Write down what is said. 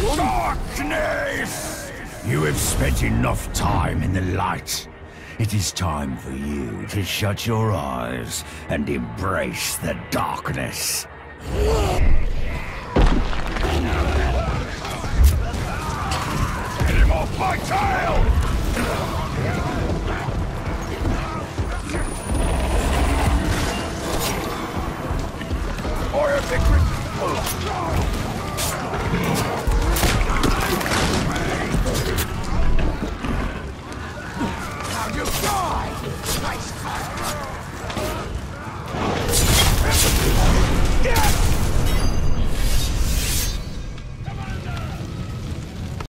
Darkness! You have spent enough time in the light. It is time for you to shut your eyes and embrace the darkness. Get him off my tail! Or if it you die!